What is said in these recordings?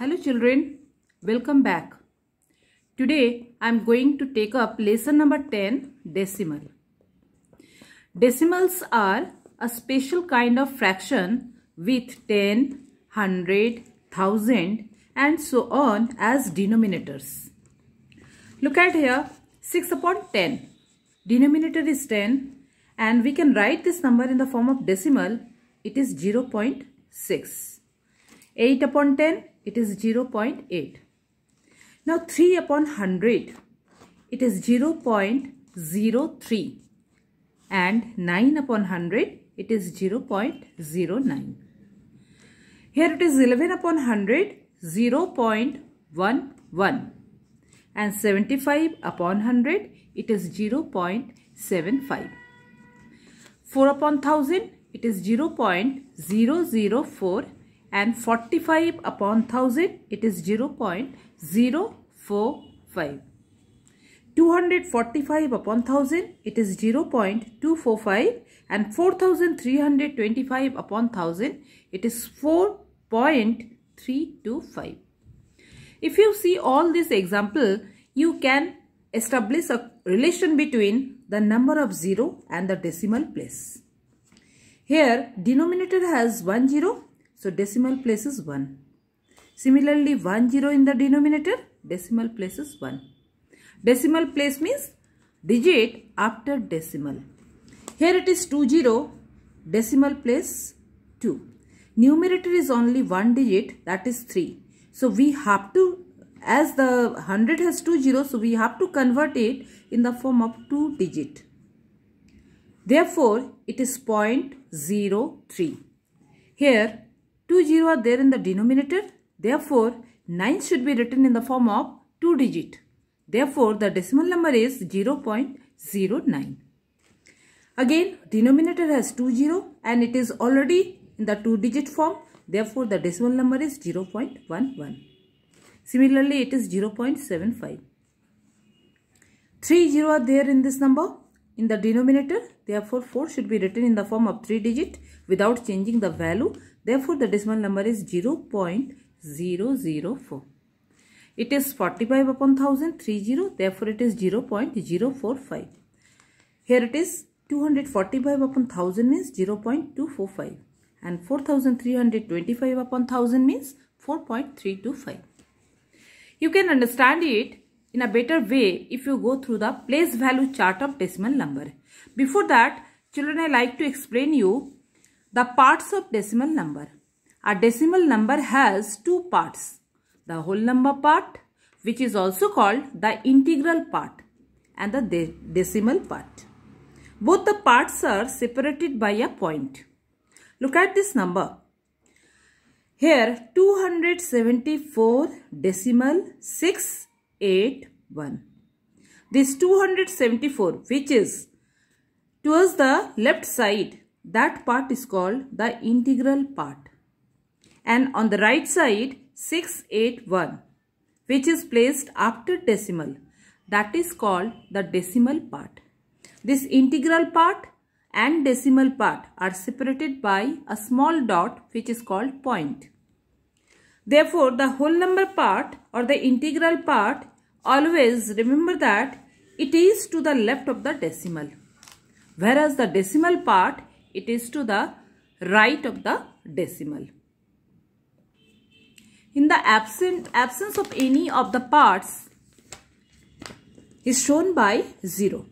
Hello children, welcome back. Today I am going to take up lesson number 10 decimal. Decimals are a special kind of fraction with 10, 100, 1000 and so on as denominators. Look at here 6 upon 10. Denominator is 10 and we can write this number in the form of decimal. It is 0.6. 8 upon 10 it is 0.8. Now 3 upon 100 it is 0.03 and 9 upon 100 it is 0.09. Here it is 11 upon 100 0.11 and 75 upon 100 it is 0.75. 4 upon 1000 it is 0.004 and 45 upon 1000 it is 0.045. 245 upon 1000 it is 0.245 and 4325 upon 1000 it is 4.325. If you see all this example you can establish a relation between the number of 0 and the decimal place. Here denominator has 1 0 so decimal place is 1. Similarly 1 0 in the denominator decimal place is 1. Decimal place means digit after decimal. Here it is 2 0 decimal place 2. Numerator is only one digit that is 3. So we have to as the 100 has two zeros so we have to convert it in the form of two digit. Therefore it is 0.03. Here two zero are there in the denominator. Therefore 9 should be written in the form of two digit. Therefore the decimal number is 0.09. Again denominator has two zero and it is already in the two digit form. Therefore the decimal number is 0.11. Similarly, it is 0.75. 3 0 are there in this number in the denominator. Therefore, 4 should be written in the form of 3 digit without changing the value. Therefore, the decimal number is 0.004. It is 45 upon 1000, 30. Therefore, it is 0.045. Here it is 245 upon 1000 means 0.245 and 4325 upon 1000 means 4.325. You can understand it in a better way if you go through the place value chart of decimal number. Before that, children, I like to explain you the parts of decimal number. A decimal number has two parts. The whole number part, which is also called the integral part and the de decimal part. Both the parts are separated by a point. Look at this number. Here 274 decimal 681. This 274 which is towards the left side that part is called the integral part. And on the right side 681 which is placed after decimal that is called the decimal part. This integral part and decimal part are separated by a small dot which is called point. Therefore, the whole number part or the integral part always remember that it is to the left of the decimal. Whereas the decimal part it is to the right of the decimal. In the absent, absence of any of the parts is shown by 0.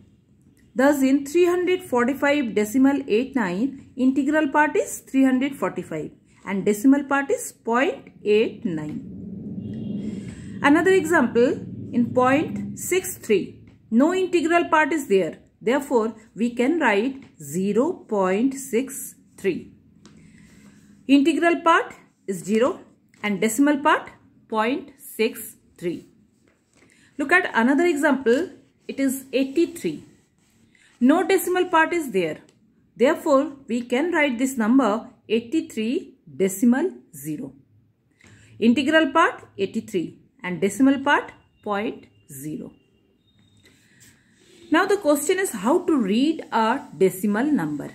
Thus, in 345 decimal 89, integral part is 345 and decimal part is 0.89. Another example, in 0.63, no integral part is there. Therefore, we can write 0.63. Integral part is 0 and decimal part 0.63. Look at another example. It is 83. No decimal part is there. Therefore, we can write this number 83 decimal 0. Integral part 83 and decimal part 0.0. Now the question is how to read a decimal number.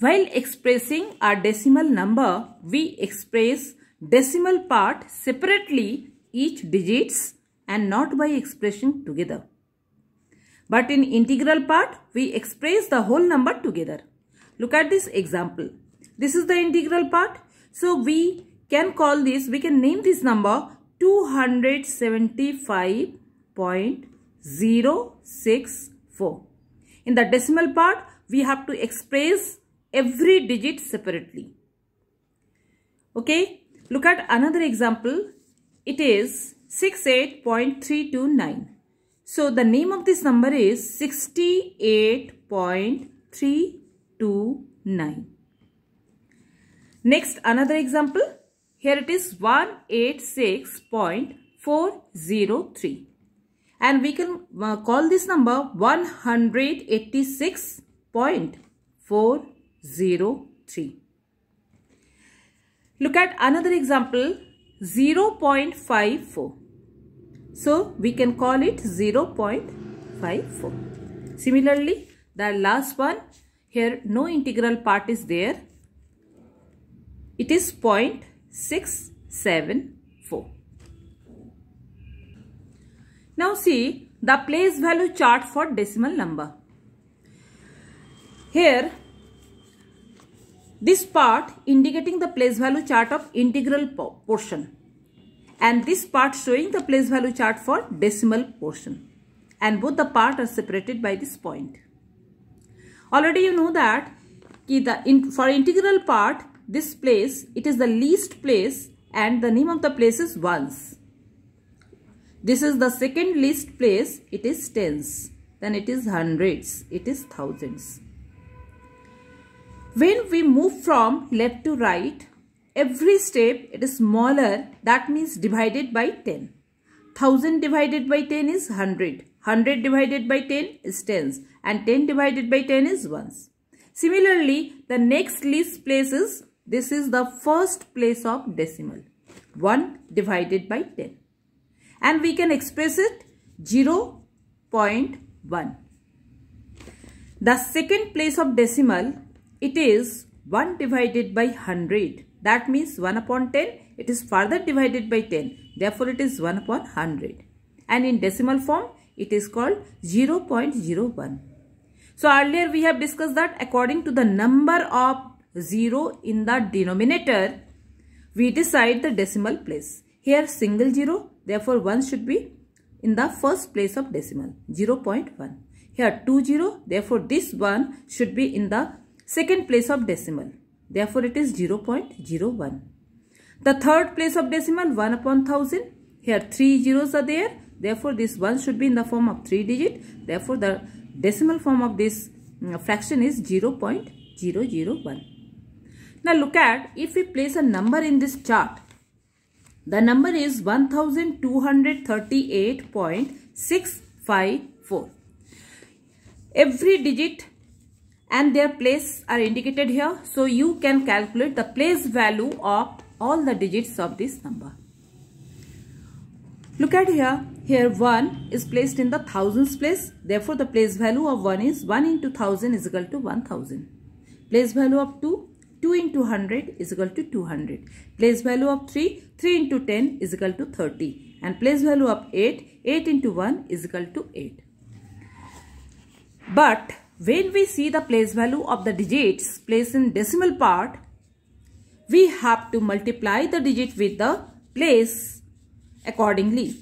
While expressing a decimal number, we express decimal part separately each digits and not by expression together. But in integral part, we express the whole number together. Look at this example. This is the integral part. So we can call this, we can name this number 275.064. In the decimal part, we have to express every digit separately. Okay, look at another example. It is 68.329. So the name of this number is 68.329. Next another example. Here it is 186.403 and we can uh, call this number 186.403. Look at another example 0.54. So we can call it 0.54. Similarly, the last one here no integral part is there. It is 0.674. Now see the place value chart for decimal number. Here this part indicating the place value chart of integral portion and this part showing the place value chart for decimal portion and both the part are separated by this point. Already you know that for integral part this place it is the least place and the name of the place is ones this is the second least place. It is tens. Then it is hundreds. It is thousands. When we move from left to right, every step it is smaller. That means divided by 10. 1000 divided by 10 is 100. 100 divided by 10 is tens. And 10 divided by 10 is ones. Similarly, the next least place is, this is the first place of decimal. 1 divided by 10 and we can express it 0.1. The second place of decimal, it is 1 divided by 100. That means 1 upon 10, it is further divided by 10. Therefore, it is 1 upon 100. And in decimal form, it is called 0.01. So, earlier we have discussed that according to the number of 0 in the denominator, we decide the decimal place. Here single 0, Therefore, 1 should be in the first place of decimal 0.1. Here 2 0. Therefore, this 1 should be in the second place of decimal. Therefore, it is 0.01. The third place of decimal 1 upon 1000. Here 3 zeros are there. Therefore, this 1 should be in the form of 3 digit. Therefore, the decimal form of this mm, fraction is 0.001. Now look at if we place a number in this chart the number is 1238.654. Every digit and their place are indicated here. So you can calculate the place value of all the digits of this number. Look at here. Here 1 is placed in the thousands place. Therefore the place value of 1 is 1 into 1000 is equal to 1000. Place value of 2 2 into 100 is equal to 200. Place value of 3, 3 into 10 is equal to 30. And place value of 8, 8 into 1 is equal to 8. But when we see the place value of the digits placed in decimal part, we have to multiply the digit with the place accordingly.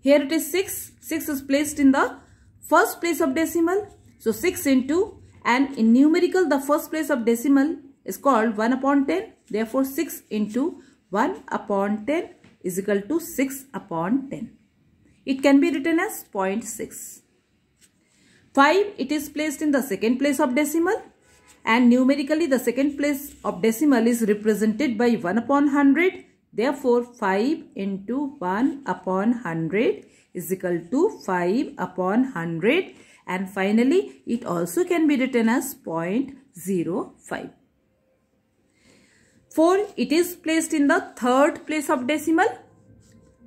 Here it is 6. 6 is placed in the first place of decimal. So 6 into and in numerical the first place of decimal is called 1 upon 10. Therefore, 6 into 1 upon 10 is equal to 6 upon 10. It can be written as 0.6. 5, it is placed in the second place of decimal and numerically the second place of decimal is represented by 1 upon 100. Therefore, 5 into 1 upon 100 is equal to 5 upon 100 and finally it also can be written as 0.05. 4 it is placed in the third place of decimal.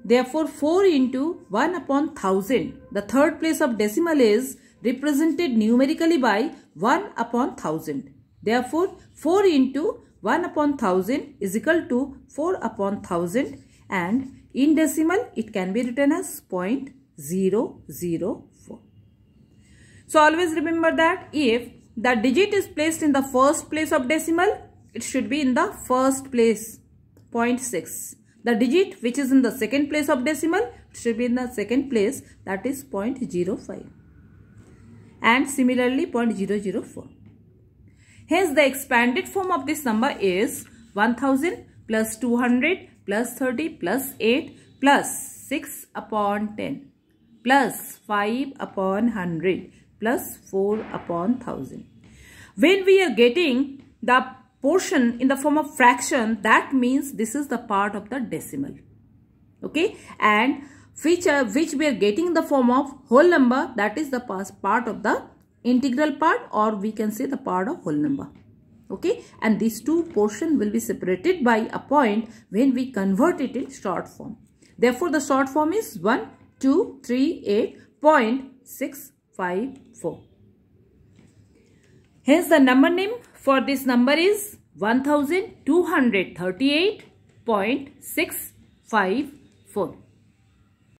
Therefore 4 into 1 upon 1000. The third place of decimal is represented numerically by 1 upon 1000. Therefore 4 into 1 upon 1000 is equal to 4 upon 1000 and in decimal it can be written as 0 0.004. So always remember that if the digit is placed in the first place of decimal, it should be in the first place 0.6. The digit which is in the second place of decimal should be in the second place that is 0.05 and similarly 0.004. Hence the expanded form of this number is 1000 plus 200 plus 30 plus 8 plus 6 upon 10 plus 5 upon 100 plus 4 upon 1000. When we are getting the portion in the form of fraction that means this is the part of the decimal. Okay? And which, uh, which we are getting in the form of whole number that is the part of the integral part or we can say the part of whole number. Okay? And these two portion will be separated by a point when we convert it in short form. Therefore the short form is 1238.654 hence the number name for this number is 1238.654